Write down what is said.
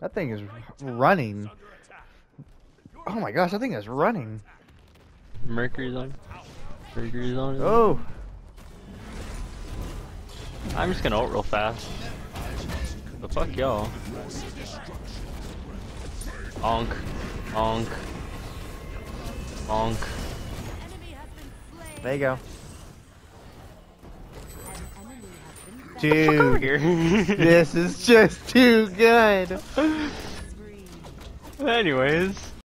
That thing is running. Oh my gosh, that thing is running. Mercury's on. Mercury's on. Oh, I'm just gonna ult real fast. The fuck y'all. Onk. Onk. Onk. there you go. Dude, this is just too good. Anyways.